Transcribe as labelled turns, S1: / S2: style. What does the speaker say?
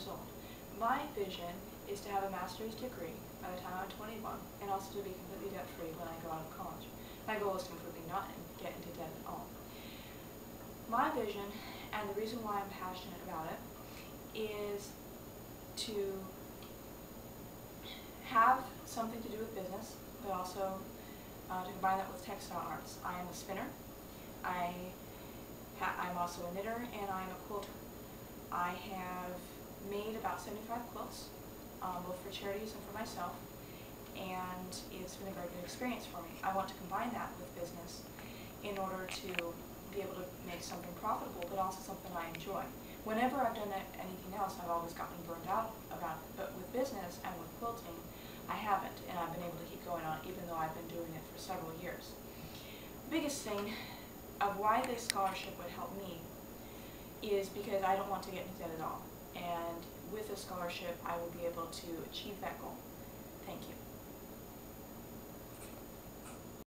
S1: years old. My vision is to have a master's degree by the time I'm 21 and also to be completely debt-free when I go out of college. My goal is to completely not get into debt at all. My vision and the reason why I'm passionate about it is to have something to do with business, but also uh, to combine that with textile arts. I am a spinner. I I'm also a knitter and I'm a quilter. I have made about 75 quilts, um, both for charities and for myself, and it's been a very good experience for me. I want to combine that with business in order to be able to make something profitable, but also something I enjoy. Whenever I've done anything else, I've always gotten burned out about it, but with business and with quilting, I haven't, and I've been able to keep going on even though I've been doing it for several years. The biggest thing of why this scholarship would help me is because I don't want to get into debt at all. And with a scholarship, I will be able to achieve that goal. Thank you.